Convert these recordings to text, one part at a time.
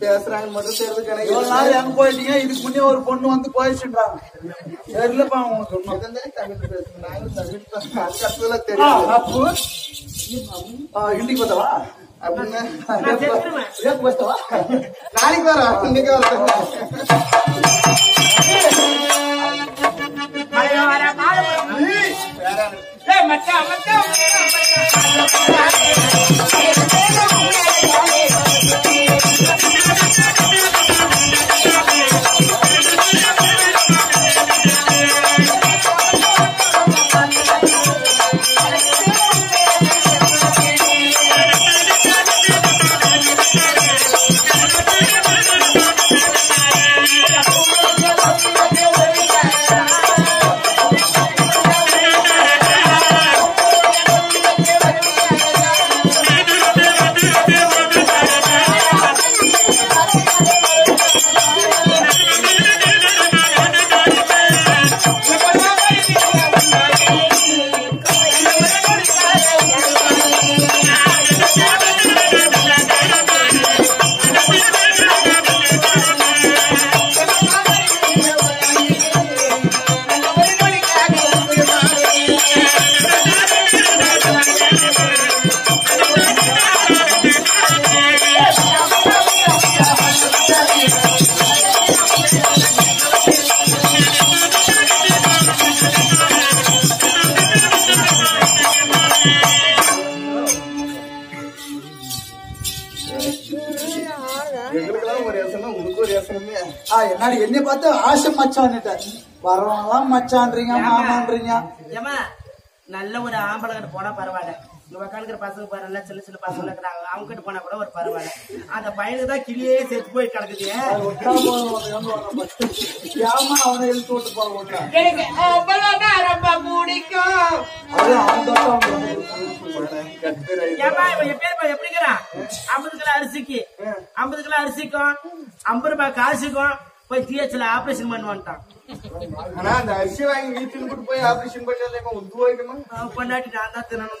பேசுறாங்க மட்டும் தெரிஞ்சு கிடையாது இவ்வளவு நாள் போயிட்டீங்க இதுக்கு முன்னே ஒரு பொண்ணு வந்து போயிடுச்சுன்றாங்க. தெரியலப்பா உங்களுக்கு சொன்னோம் தமிழ் பேசுறாங்க தமிழ் கஷ்டத்துல தெரியும். அப்போ? ஹிந்தி பார்த்தவா? அப்படின்னு நாளைக்கு வரேன். இன்னைக்கு வரேன். யோசனை உனக்கு ஒரு யோசனமே ஆ, என்னடி என்னை பார்த்து ஆசை மச்சான்னுட்டேன் வரவங்களாம் மச்சான்றீங்க மாமான்றீங்க. ஏமா நல்ல ஒரு ஆம்பளை கிட்ட போனா பரவாயில்ல. உட்காந்துக்கிற பசங்க பாரு நல்லா சின்ன சின்ன பசங்க இருக்கிறாங்க. அவங்க கிட்ட போனா கூட ஒரு பரவாயில்ல. அந்த பையனுக்கு தான் கிளியே செத்து போய் கிடக்குது. ஏம்மா அவனை இழுத்து விட்டு போக? எனக்கு ரொம்ப பிடிக்கும். ஏமா இவன் எப்படிங்கிறான்? ஐம்பது கிலோ அரிசிக்கு. ஐம்பது கிலோ அரிசிக்கும். ஐம்பது ரூபாய் காசுக்கும் போய் டிஹெச்ல ஆபரேஷன் பண்ணுவான்ட்டான். ஆனா அந்த அரிசி வாங்கி வீட்டுக்கு கூட்டு போய் ஆபரேஷன் பண்ணல உத்து வைக்கமா அவன் பொண்டாட்டி நான் தான் தினணும்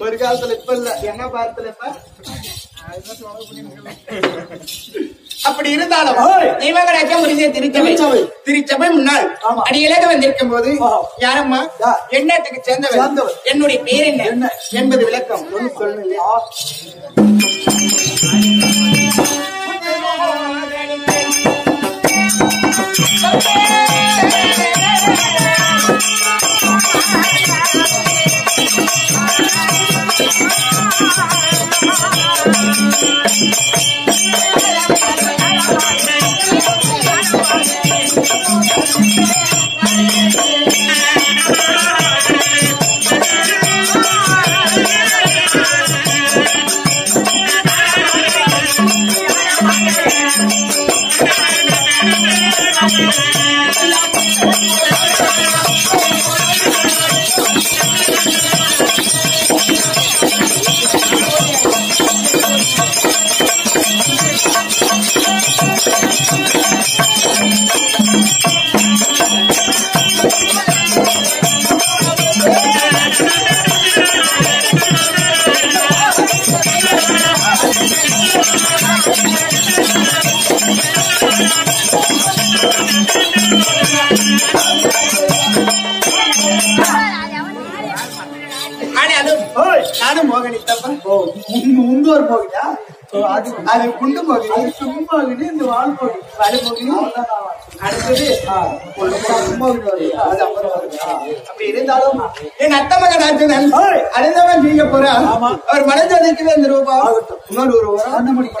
ஒரு காலத்துல இப்ப இல்ல. என்ன பாரத்துல இப்ப? அப்படி இருந்தாலும் தெய்வகராஜா முடிஞ்ச திருச்சபை திருச்சபை. முன்னாள். அடியிலாக வந்திருக்கும் போது. யாரம்மா? யார்? என்னத்துக்கு சேர்ந்தவர். என்னுடைய பேர் என்ன? என்ன? என்பது விளக்கம். சொல்லு Okay. போகியா ஓ, அது குண்டு மோகினி அது சும்மா போகினி இந்த வலு அவ்வளவுதான் நான் வாழ். அடுத்தது வருது. அது அப்புறம் வருது. அப்படி இருந்தாலும் என் அத்தை மகன் அர்ஜுனன். அடுத்தவன் நீங்க போறான். அவர் மனஜாதிக்கு இந்த ரூபா. இன்னொரு ஒரு ரூபா அந்த மணிக்கு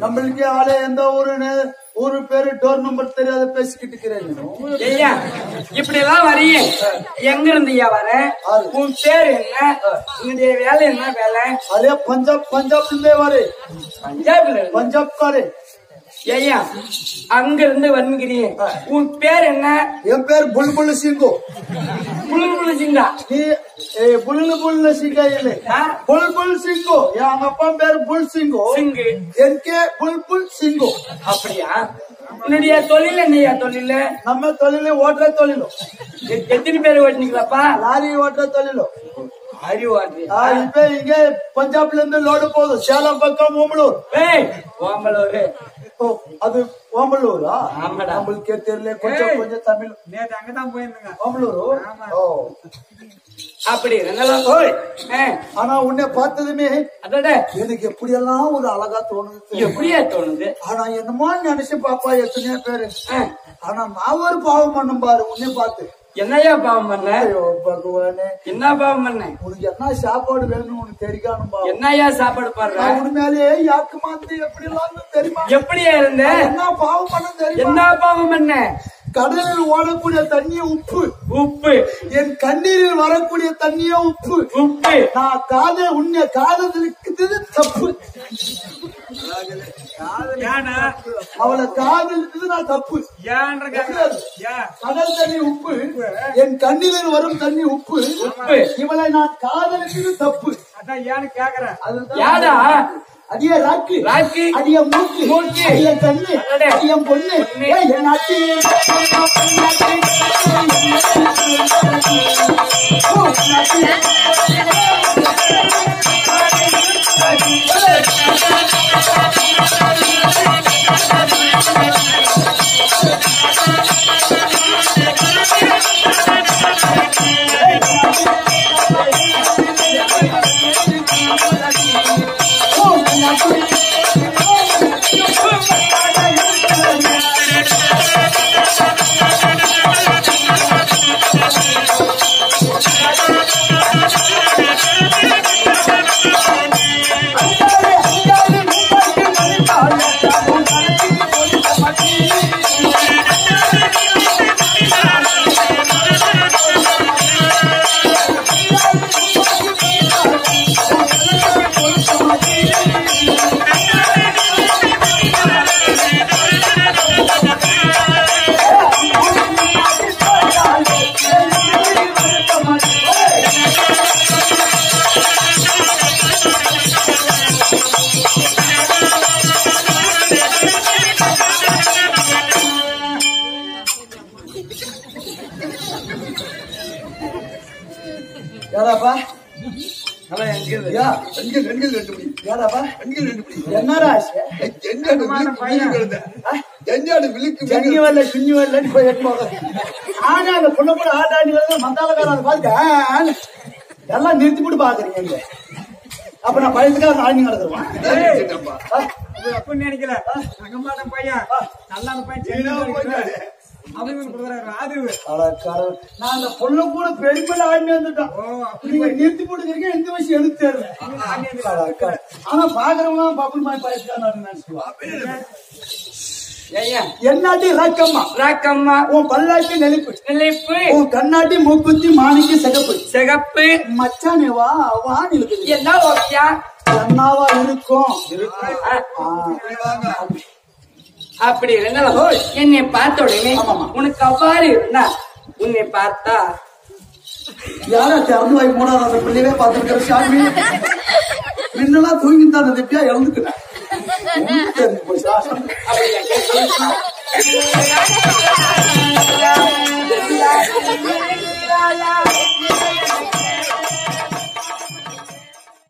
நம்மளுக்கு ஆளே எந்த ஊருன்னு ஊரு பேரு டோர் நம்பர் தெரியாத பேசிக்கிட்டு இருக்கிறேன் ஐயா இப்படி எல்லாம் வரீங்க எங்க இருந்தியா வர? ஆறு. உன் பேர் என்ன? உன்னுடைய வேலை என்ன வேலை? அரே பஞ்சாப் பஞ்சாப்ல இருந்தே வாரு. பஞ்சாப்ல இருந்து. பஞ்சாப் ஐயா அங்க இருந்து வந்துக்கிறீங்க உன் பேர் என்ன? என் பேர் புல்புல் சிங்கு புழு புழுச்சிங்களா நீ ஏ புல்லு புல்லு சிங்கா இல்லை. ஆ? புல்புல் சிங்கு. என் அப்பா பேர் புல் சிங்கு. சிங்கு. என்கே புல்புல் சிங்கு. அப்படியா? உன்னுடைய தொழில் என்னையா தொழில்? நம்ம தொழில் ஓட்டுற தொழிலும் எ- எத்தனை பேர் ஓட்டினீங்களாப்பா? லாரி ஓட்டுற அறிவு ஆட்ரி ஆ, இப்ப இங்க பஞ்சாப்ல இருந்து லோடு போகுது. சேலம் பக்கம் ஓமலூர். ஏய் ஓம்பலூரு ஓ, அது ஓமலூரா? ஆமாடா. நம்மளுக்கே தெரியல கொஞ்சம் கொஞ்சம் தமிழ். நேத்து அங்கதான் போயிருந்தேங்க. ஓமலூரு? ஓ. அப்படி ஓய் ஆனா உன்னை பார்த்ததுமே எனக்கு எப்படியெல்லாம் ஒரு அழகா தோணுது? எப்படியா தோணுது? ஆனா என்னமோ நினைச்சு பாப்பா எத்தனையோ பேரு. ஆனா நான் ஒரு பாவம் பண்ணும் பாரு உன்னை பார்த்து. என்னய்யா பாவம் பண்ண? ஐயோ பகவானே. என்ன பாவம் பண்ண? உனக்கு என்ன சாப்பாடு வேணும்னு உனக்கு தெரியாணும் பாவம் என்னய்யா சாப்பாடு பாடுற? உண்மையிலேயே யாக்கு மாத்து எப்படி எல்லாம் தெரியுமா? எப்படியா இருந்த? என்ன பாவம் பண்ண தெரியுமா? என்ன பாவம் பண்ண? கடலில் ஓடக்கூடிய தண்ணிய உப்பு. உப்பு. என் கண்ணீரில் வரக்கூடிய தண்ணிய உப்பு. உப்பு. நான் காத உன்னை காதலிக்கிறது தப்பு. அவளை காதலிக்கிறது நான் தப்பு. கடல் தண்ணி உப்பு. என் கண்ணிலில் வரும் தண்ணி உப்பு. உப்பு. இவளை நான் காதலிக்கிறது தப்பு. அதுதான் யாடா அடிய ராக்கு ராக்கு அடிய மூக்கு மூக்கு. அடிய கண்ணு. அடிய பொண்ணு பொண்ணு. ஏய், என் அட்டி யா பெண்கள் பெண்கள் ரெண்டு மணி யாராப்பா? பெண்கள் ரெண்டு மணி என்னடா ஆசை ஜெஞ்சாடு விழுக்கு வருது மீன் வரல சுண்ணி வரலன்னு போய் எட்டுவாங்க ஆனா அந்த பொண்ணு கூட ஆட்டாடி பார்த்து ஆன்னு எல்லாம் நிறுத்தி போட்டு பாக்குறீங்க அப்ப நான் பயத்துக்காக ஆணி நடத்துருவான் நினைக்கல. பையன் நல்லா பையன் நான் அந்த பொண்ணு கூட பெருமையில ஆடி வந்துட்டோம். நீங்க நிறுத்தி போட்டுக்கிறீங்க எந்த விஷயம் எடுத்து தெரியல ஆனா பாக்குறவங்க பப்புள் மாதிரி ஐயா என்னாட்டி ரக்கம்மா. ராக்கம்மா. உன் பல்லாட்டி நெளிப்பு. நிலைப்பு உன் கண்ணாட்டி மூக்குத்தி மாணிக்கு சிகப்பு. சிகப்பு. மச்சானே வா இருக்குது என்ன ஓகேயா என்னவா இருக்கும். ஆ. அப்படி இருந்தாலும் என்னை பார்த்த உடனே. உனக்கு அவ்வாறு இருந்தா உன்னை பார்த்தா யாரா திறந்து வாங்கி போனா அந்த பிள்ளையவே பார்த்துருக்கிற சாமி முன்னெல்லாம் தூங்கி தான் போச்சு. ஆ